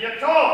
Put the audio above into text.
É Hier Tor!